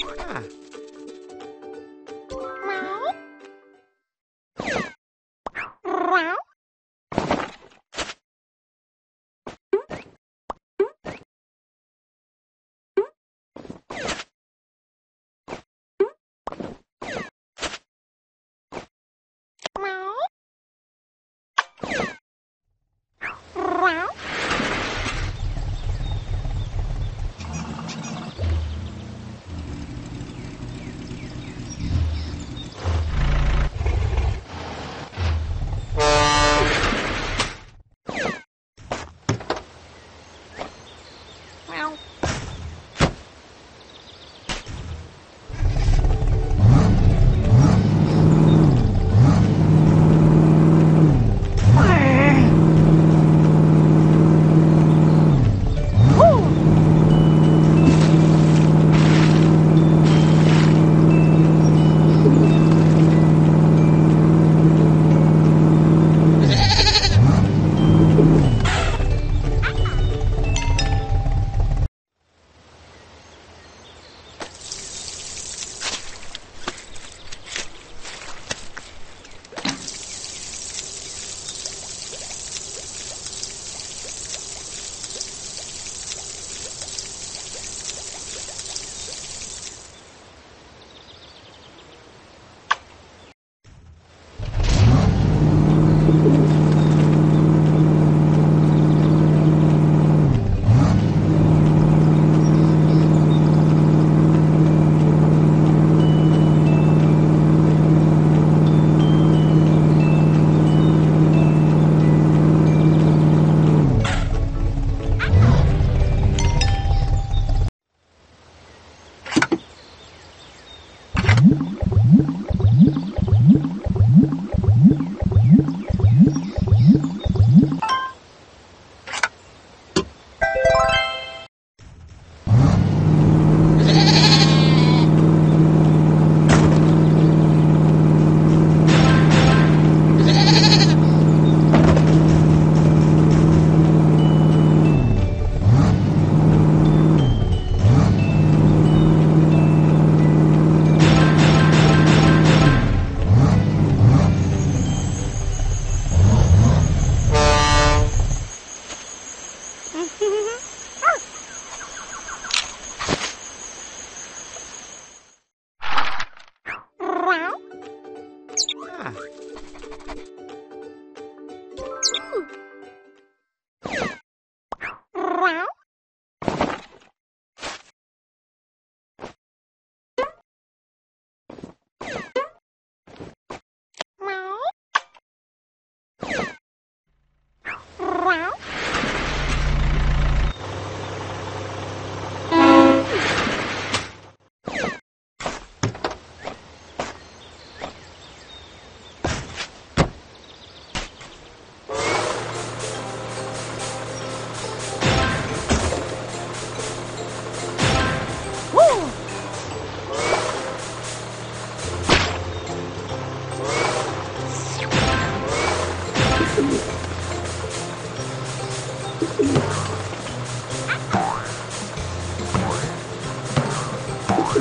Ah.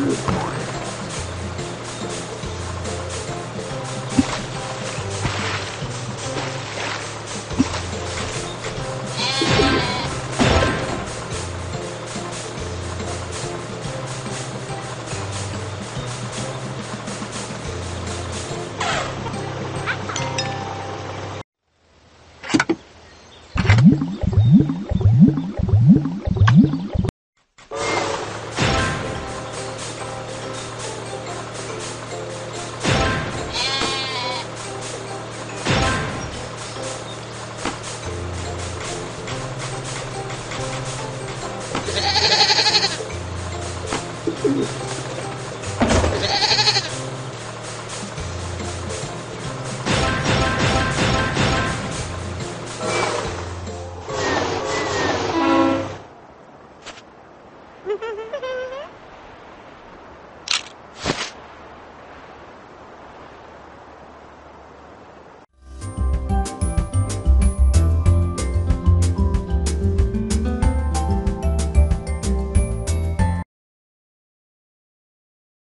Good morning.